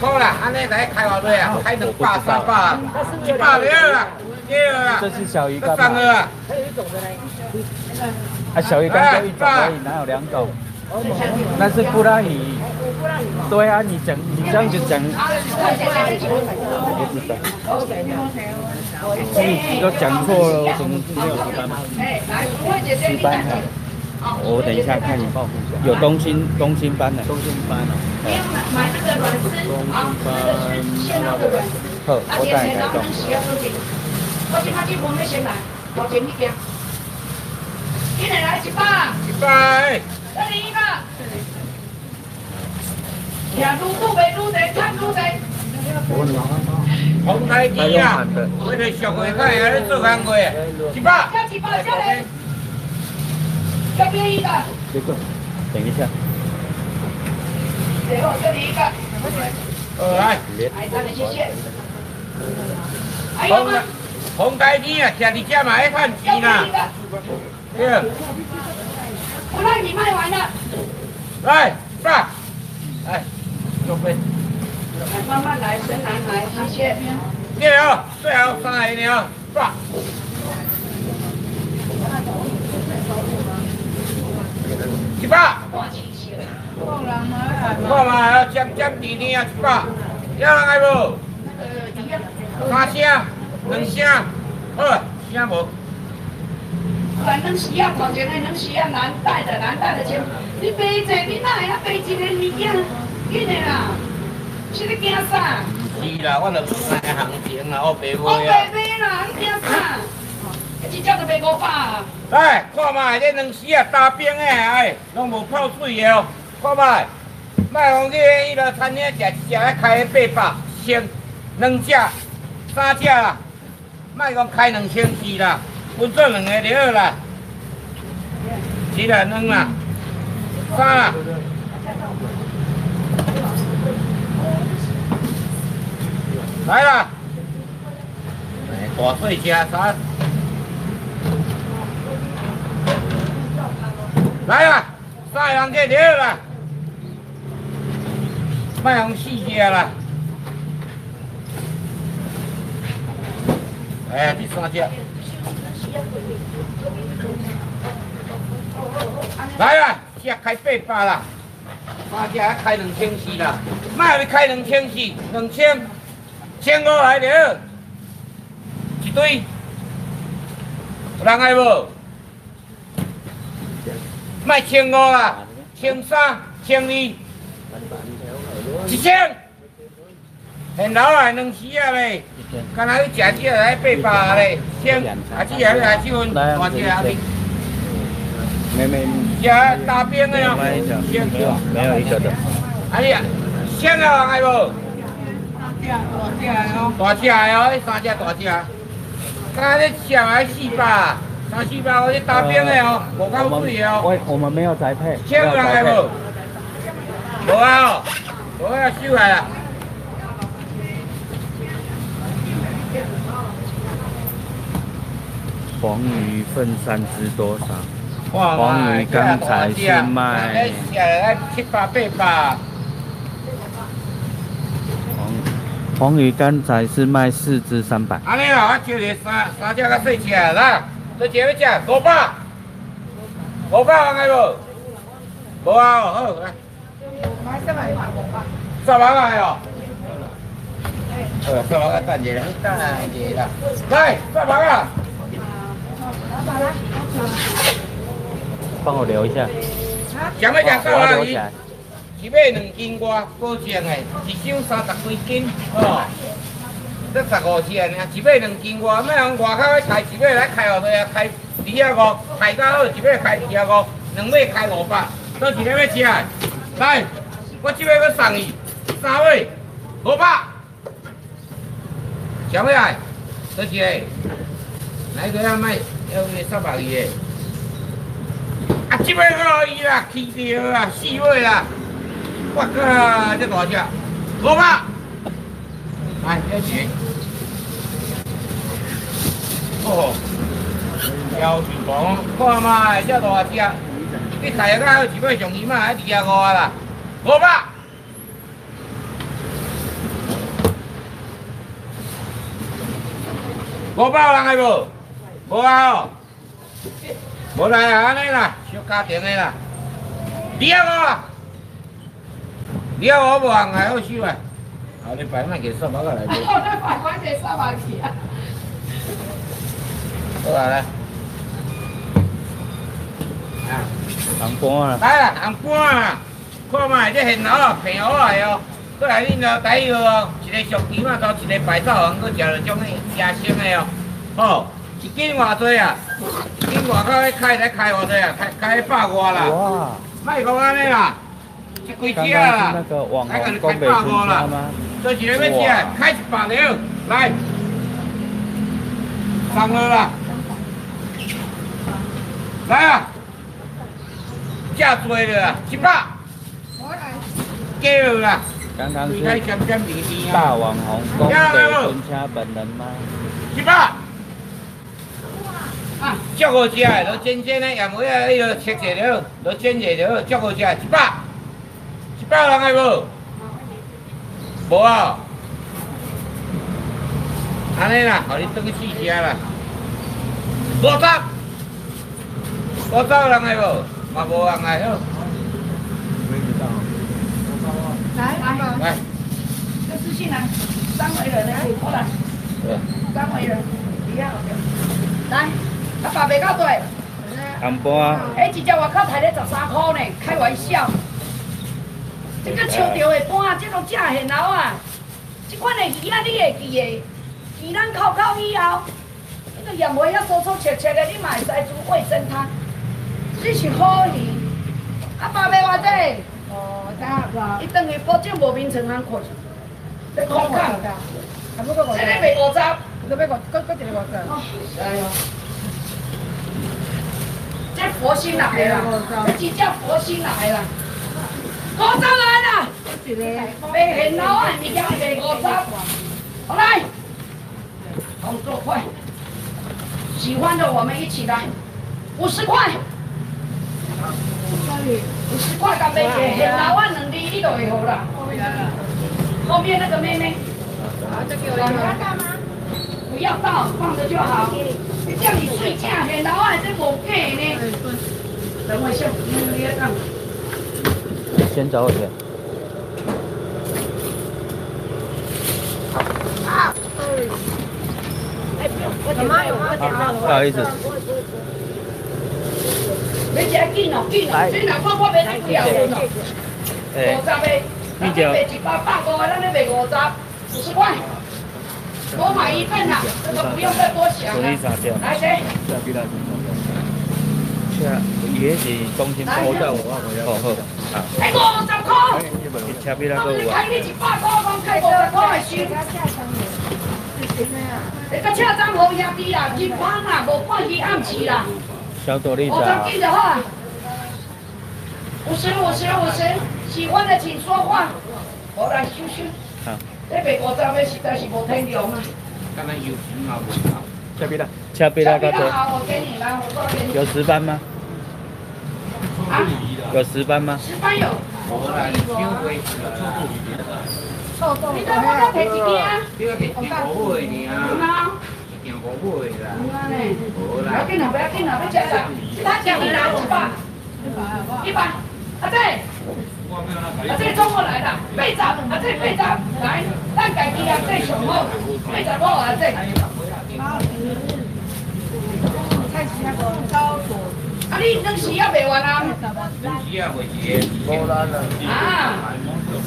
好啦，安尼来开偌多啊？开两百、三百啊，一百了啦，对啦。这是小鱼干三个啊。啊，小鱼干就一种而已，哪有两种？那是布拉鱼。对啊，你讲，你这样子讲。不知道。你都讲错了，我怎么没有值班吗？值班哈。我等一下看你报有东兴东兴班的。东兴班哦。东兴班。好，我带你来我今天我们先来，我先一边。进来来一百。一百。这里一个。呀，撸撸呗，撸呗，看撸呗。红台机啊，为了小鬼看，还是做饭鬼。一百。要几百？下。来。这边一个。这个，等一下。最后这里一个。呃，来。来。红红台机啊，下你家嘛爱看钱呐。对。我让你卖完了。来，爸。来，准备。来，慢慢来，深蓝来，谢谢。对哦，最好上来的哦，爸。百，看嘛，要尖尖甜甜啊，一百，要人爱无？三声，两声，好，声无。反正需要考前的，能需要难带的，难带的钱。你背者，你哪会晓买一个物件？紧的啦，是咧惊啥？是啦，我著买行情啦，我白买啊。我白买啦，你惊啥？一只都卖五百。来，看嘛，这两丝啊，大冰的，哎，拢无泡水的哦。看嘛，卖红去伊个餐厅食一只开八百，千两只、三只啦，卖讲开两千四啦，分做两个就好啦。一啦，两啦，三啦。来啦，大水吃三。来啦，三人这条啦，卖用四只啦。哎，第三只。来啦，只开八百啦，三只开两千四啦，卖你开两千四，两千，千五来了，一堆，有人爱无？卖千五啦，千三、千二，一千，现老来两丝啊嘞，刚才你食只来八百嘞，千，啊只还还几分，大只啊哩，没没，只大边的哟，千。几，没有一个的，哎呀，千啊爱不？大只哦，三只大只，刚才你吃还四百。三四百，我去打哦，哦。我我们没有栽培，千人来无？无啊，无啊，收来啦。黄鱼分三只多少？黄鱼刚才是卖七八。黄黄鱼刚才是卖四只三百。安尼啦，我叫你三三只啦。这几要价？五百，五百万个无？无啊，好来。买三百块，三百块哦。呃，三百块等一下，等一下啦。来，三百啊。帮我留一下。讲没讲？三百一。一买两斤外，保证的，一箱三十几斤，哦。这十五钱啊，一尾两斤外，卖用外口来开，一尾来开好多啊，开二啊五，开到好，一尾开二啊五，两尾开五百，到几点要吃啊？来，我这尾要送你三尾五百，想不来？多少？来个要卖要卖三百二的，啊，这尾可以啦，去掉啊，四尾啦，我靠，这大只，五百。看这些。哦，腰全长，看嘛，这大只，你下个有几百上亿嘛，还二廿五啦，五百。五百啷个来无？无啊哦，来啊，安尼啦，小家庭的啦，二廿五啦，二廿五无人来，好收啊。啊。后日摆卖给三百个来。我那摆卖给三百去啊。好啊来。啊，红盘啊。来啦，红盘啊，看卖这现捞啊，平好来哦。过来恁了第一个哦，一个上甜嘛，到一个白炒王，搁食着种诶野生的哦。吼，一斤偌济啊？一斤外口咧开咧开偌济啊？开开百外啦。哇！卖讲安尼啦，一几只啦？那个网开红东北春家吗？这是要吃，开一百。了，来，上了，来啊，价多了，一百，够了。啦。刚刚是大，网红东北春家本人吗？一百。啊，足好食的，落煎煎的，也没啊，迄个切切了，落煎切了，足好食，一百，一百人来无？无啊。安尼啦，互你转去试食啦。五十，五十人来无？嘛无人来好。来来，来，这私信来，三围人呢，过来，三围人，你好，来，啊爸袂到对，红盘哎，一只外口抬咧十三块呢，开玩笑。这个树钓的盘，这种正现捞啊！这款的鱼啊，你会记的，鱼咱烤烤以后，那个盐味遐粗粗切切的，你嘛会使煮味噌汤。这是好鱼，啊爸要偌济？哦，伊等于保证无眠床通困，要空空。这个卖五十，这要五，搁搁一个五十。哎呦。这佛心来啦，这几只佛心来啦，五十来啦，卖现捞啊，物件卖五十，好来，动作快，喜欢的我们一起来，五十块，五十块干杯给现捞啊，两粒你就会好啦。后面那个妹妹，不要倒，放着就好。叫你睡觉，现捞啊，这无给呢。等我先，你你等。先找我钱。啊，不好意思。你只紧哦，紧哦，你若看我卖你几啊份哦？五十个，咱咧卖一百百五个，咱咧卖五十，五十块。多买一份啦，这个不用再多想了。来谁？是啊，伊迄是中心包在我好好，啊，开五十块。伊车边那个有啊。开你一百块，讲开五十块的收。你个车站好兄弟啦，金芳啦，无半鱼暗时啦。小朵丽五十莎，斤就好啊。五十五十五十，喜欢的请说话。我来收收。好，这卖五十的实在是无天良啊。敢若油钱嘛无够。车边啦，车边那个多，好，我给你来，我多给你。有十班吗？啊，有十班吗？十班有。无啦，你少买，臭豆。你再我再提一件啊。这个是五买尔，啊。一件五买啦。无不要，紧啦，不要紧啦，要吃啦。他讲你来一百，一百，阿姐，阿姐中过来啦，八十，阿姐八十，来，咱家己阿姐上好，八十五阿姐。啊，你当时也卖完啊？只啊袂是个。啊，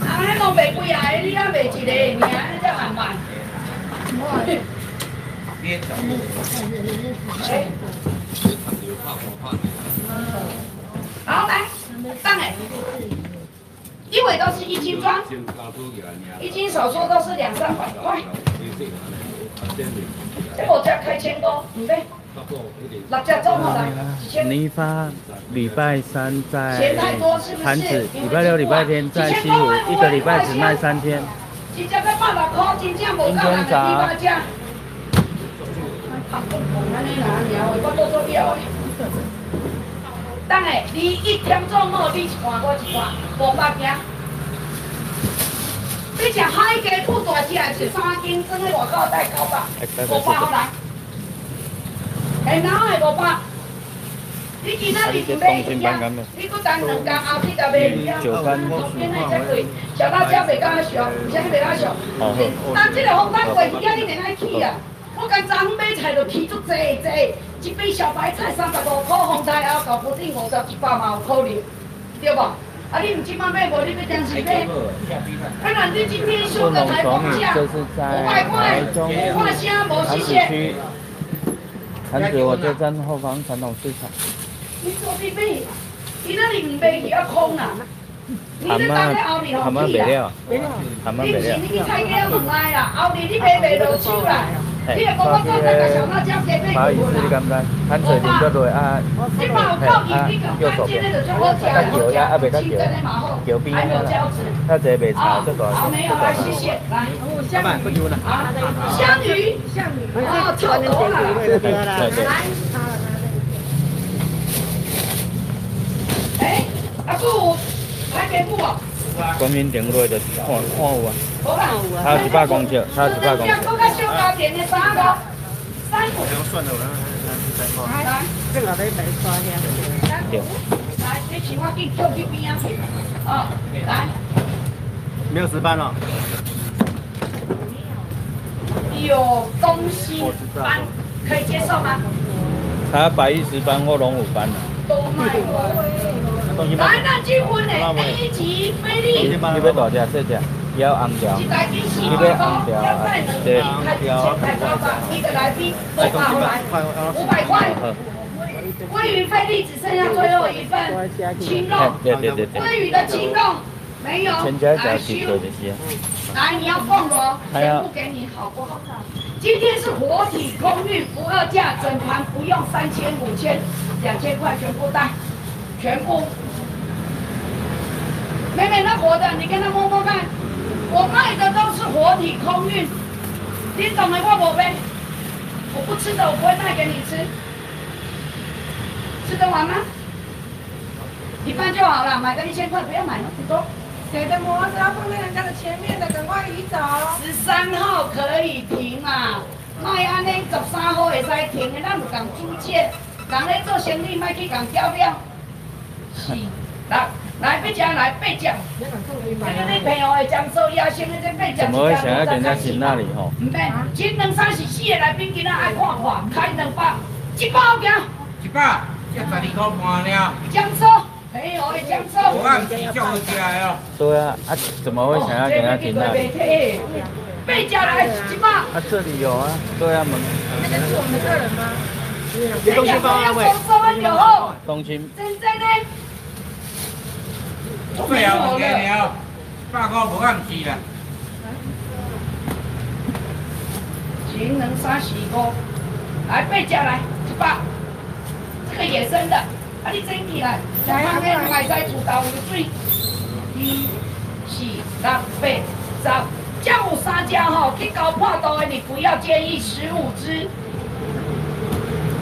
啊，迄拢卖几啊？你啊卖一个尔，你才慢慢。别走。哎好，来，上来。一尾都是一斤装，一斤少说都是两三百块。这我家开千多，唔对，六只中好来，几千。泥发礼拜三在嫌太多是不是潭子，礼拜六、礼拜天在西湖，一个礼拜只卖三天。一只要百六块，真正无够人的地方吃。安尼啦，尔话我多做了的。等下，你一点钟后，你一看我一看，五百件。你食海鸡不大只是三斤，装在外口带九百，五百好来。现脑的五百。你今仔日唔买鱼你搁等两工后去甲买鱼啊？昨天那只贵，小辣椒袂敢俗，而且袂敢俗。但这个风干过鱼啊，你袂爱去啊！我刚昨买菜就起足济济，一杯小白菜三十五块，红菜还搞不定五十一百嘛有可能，对不？啊，你唔即摆买无，你要当时买。啊，那你今天收个台风价五百块，我声无谢谢。我就站后方传统市场。你做咩咩？你那里唔卖去啊空啊？你这打在后面好气啊！你不是你去菜街问来啦，后面你卖卖落手啦。你又讲我做那个小辣椒鸡腿，我讲，看水平就对啊。这把有靠近这个，看见那个就好吃啊，好吃啊，清蒸的嘛好，还没有饺子。他这没炒，这个。好，没有了，谢谢。来，香鱼，香鱼，香鱼，哦，炒多了。来。哎，阿姑，来给布啊！光明顶落的看看有啊，还有一百公尺，还有一百公尺。三股。算了，来，这个得白刷的。来，这青蛙给跳去边啊！啊，来。没有值班了。有东西班，可以接受吗？他百一十班或龙虎班的。都卖过。来，那结婚的 A 级菲力，你要多少只？这只要红条，你要红条，对，条。一个来宾，五百块，五百块。鲑鱼菲力只剩下最后一份，青肉，鲑鱼的青肉没有，来虚。来，你要放我，全部给你，好不好？今天是活体空运不二价，整盘不用三千五千，两千块全部带，全部。妹妹，那活的，你跟他摸摸看。我卖的都是活体空运，你懂得过我呗？我不吃的，我不会卖给你吃。吃得完吗？一半就好了，买个一千块，不要买了，走。谁的摩托车要放在人家的前面的，赶快移走。十三号可以停嘛？卖安尼十三号会使停的，咱唔讲租借，人咧做生意，卖去讲交掉。是，来。来，别讲来，别讲。这个你朋友的江苏亚星的这别讲。怎么会想要人家请那里吼？唔两三十四个来宾，今仔爱看看，开两百，一百行。一百，才十二块半了。江苏，朋友的江苏。我来哦。对啊，啊，怎么会想要人家请那里？来，一百。啊，这里有啊，对啊，门。那个是我们的客人吗？东兴方安位。东兴。真正的。最后五个了，大哥不敢去了。情能三十个，来背下来，一百。这个野生的，啊你整起来，在旁边买在煮到有水。一、四、六、八、十，这有三家哈，去高破多的你不要介意十五只。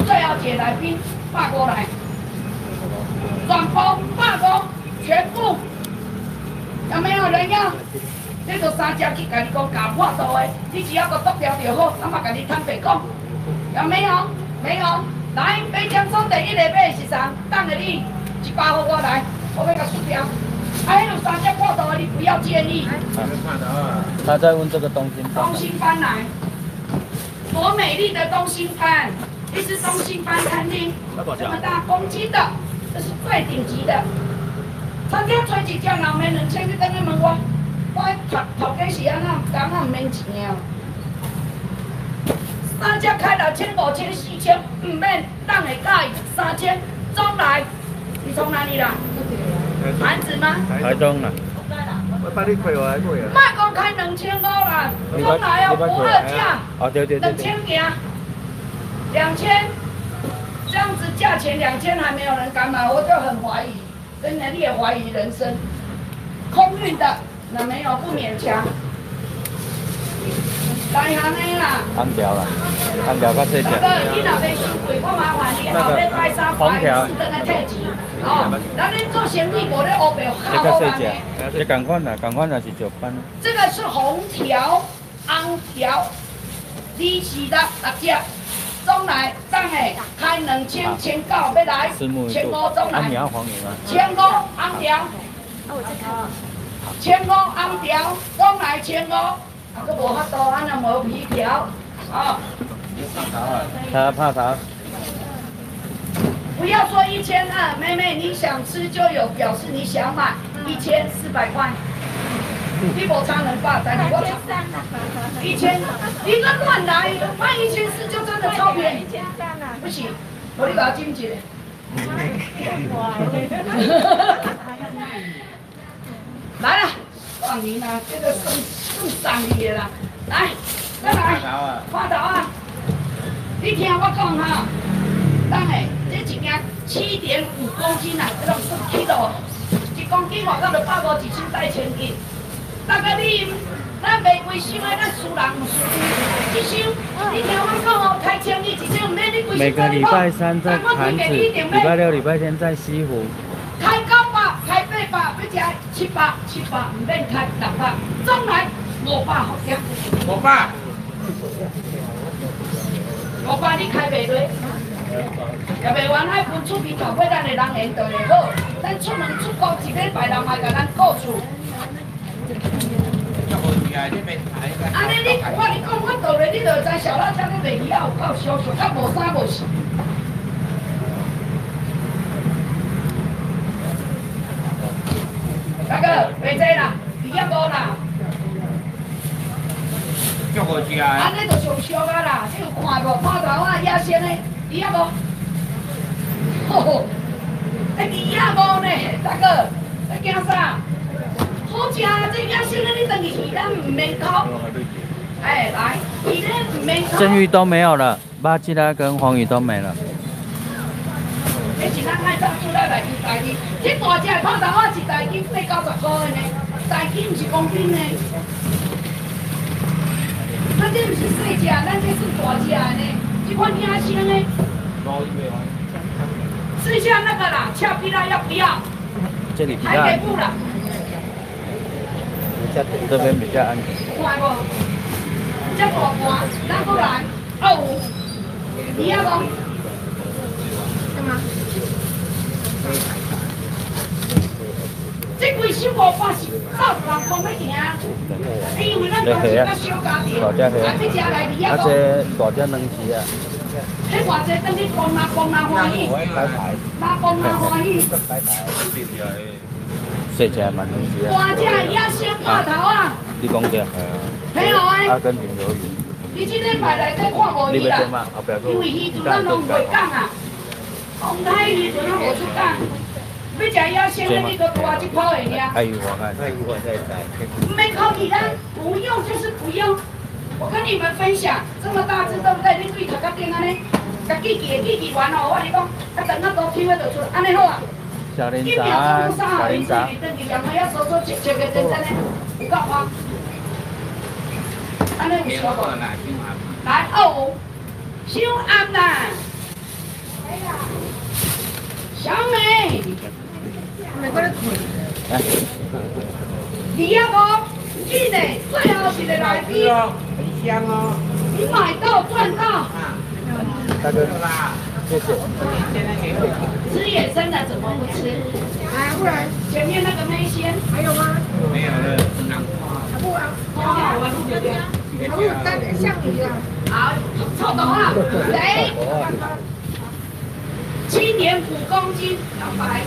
最后姐来宾，发过来，转包发过。全部有没有人要？这个三家去跟你讲搞破刀的，你只要个剁掉就好，那么跟你坦白讲，有没有？没有。来，北江松第一个买是啥？等着你一百号我来，我要个输掉。还有三只破刀的，你不要介意。他在问这个东兴东兴班来，多美丽的东兴班，这是东兴班餐厅，这么大公斤的，这是最顶级的。餐厅找一只老妹两千，你等下问我，我头头家是安怎，讲啊唔免钱啊。三只开了千五千四千，唔免，咱会介三千，中来。你从哪里来？盘子吗？台中啦。我帮你开我开啊。卖讲开两千五啦，中来哦，不二价。哦对对对。两千件，两千，这样子价钱两千还没有人敢买，我就很怀疑。真的，你也怀疑人生。空运的，那没有不勉强。啦。啦，安条较细只。那个，你收贵，我麻烦你后面带三块，四等来退钱。哦，咱恁做生意无咧乌白好。这同款啦，同款也是石斑。这个是红条、红条，利息的六只，中来，当下开两千千九要来，千五中来，千五红条，千五红条，中来千五，啊，佫无法度，安那无皮条，啊。他怕啥。不要说一千二，妹妹你想吃就有，表示你想买一千四百块。你无差能发，但是我一千，你个乱来，卖一千四就真的超便宜。不行，我你搞经济。来了，放你啦，这个送送上你的啦，来，再来，发头啊！你听我讲哈，等下这一件七点五公斤啊，这种是 kilo，一公斤我讲就百五一千带千斤。大哥，你咱卖卫生的，咱输人唔输一箱，你听我讲哦，开千二一箱，唔免你卫每个礼拜三在潭子，礼拜六、礼拜天在西湖。开九百，开八百，要加七百，七百唔免开六百，总来五百好点。五百。五百你开袂落，也袂完，爱分出面头，伙咱的人缘就会好。咱出门出国一礼拜，人还甲咱顾厝。安尼你，我你讲，我到咧，你就知小辣椒你卖鱼啊有够小小，较无三无四。大哥，卖济啦，鱼也无啦。足好食啊！安尼就上俗啊啦，你有看无？看头啊，野生的鱼也无。吼吼，哎，鱼也无呢，大哥，你惊啥？好吃啊！这家现在你等鱼咱唔免烤。哎，来，鱼咧唔免烤。蒸鱼都没有了，巴基拉跟黄鱼都没了。这是咱爱炸出来来鱼大鱼，这大只泡头啊，一大斤八九十块呢，大是公斤呢。咱这唔是细只，咱这是大只呢，这款野生的。剩下那个啦，俏皮啦要不要？这里不啦。这边比较安全。快不？这大盘，咱过来二五，你要不？干嘛？这几箱五百是照人讲要行，因为咱都是较小家庭，啊，这家来你要不？啊，这大只两只啊。这偌济等你帮哪帮哪欢喜，哪帮哪欢喜。细只蛮能吃啊！大只也先挂头啊！你讲对啊。很好啊。阿根廷鱿鱼。你今天买来在看无鱼啦？因为鱼主咱拢袂讲啊。红太鱼主咱无出讲。要先的你个大一泡的呀。哎呦我看，哎呦我在在。没考虑啦，不用就是不用。我跟你们分享，这么大只对不对？你对头壳顶安尼，甲记记记记完哦，我跟你讲，啊等下都听得出，安尼好啊。小林茶，小林茶。来哦，小安呐，小美，你要不？记得最好是的来宾，很香哦。你买到赚到。大哥，谢谢。吃野生的怎么不吃？哎，不然前面那个内鲜还有吗？没有了，南瓜不啊，好，我录这边。还有单像鱼啊。好，臭懂了。谁？七点五公斤，两百，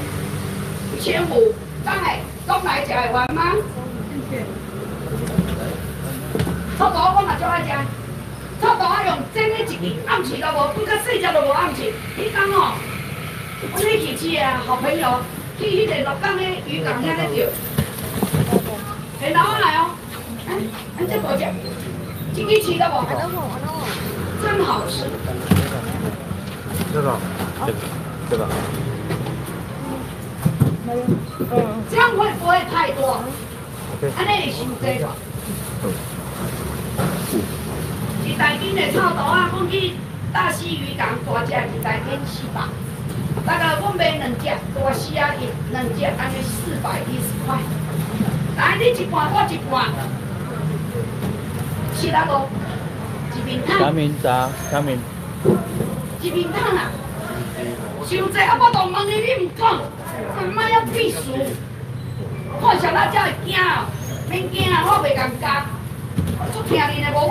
一千五，上来，中来吃会完吗？臭豆我嘛就爱食，我用蒸的一个暗时都无，不过细只都无暗时。你讲哦，我那去吃啊，好朋友去迄个鹿港的渔港遐咧钓，来拿我来哦，嗯，这多少？一个吃的无？真好吃。这个，这个，这个。这样会不会太多？安尼会伤济吧？一台斤的臭豆啊！我去大溪鱼港大只二台斤四百，大概我买两只，大溪啊一两只，安尼四百一十块，来你一半，我一半，是那个一边烫，一边炸，一边，一边烫啊，想济啊，我都问你，你唔讲，干莫要避暑，看小辣椒会惊，免惊啊，我袂尴尬。Chút chèo đi là bố.